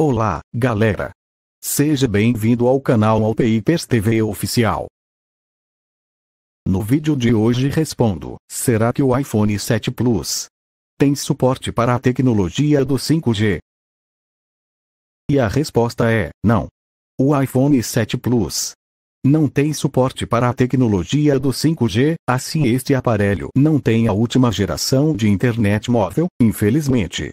Olá, galera! Seja bem-vindo ao canal Alpeipers TV Oficial. No vídeo de hoje respondo: será que o iPhone 7 Plus tem suporte para a tecnologia do 5G? E a resposta é: não. O iPhone 7 Plus não tem suporte para a tecnologia do 5G, assim este aparelho não tem a última geração de internet móvel, infelizmente.